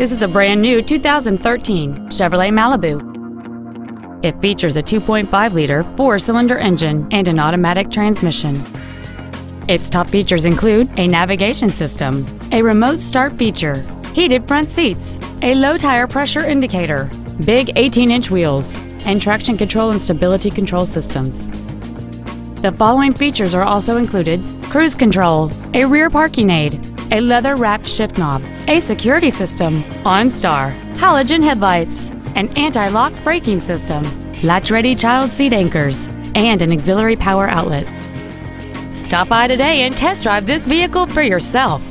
This is a brand new 2013 Chevrolet Malibu. It features a 2.5-liter four-cylinder engine and an automatic transmission. Its top features include a navigation system, a remote start feature, heated front seats, a low tire pressure indicator, big 18-inch wheels, and traction control and stability control systems. The following features are also included cruise control, a rear parking aid, a leather-wrapped shift knob, a security system, OnStar, halogen headlights, an anti-lock braking system, latch-ready child seat anchors, and an auxiliary power outlet. Stop by today and test drive this vehicle for yourself.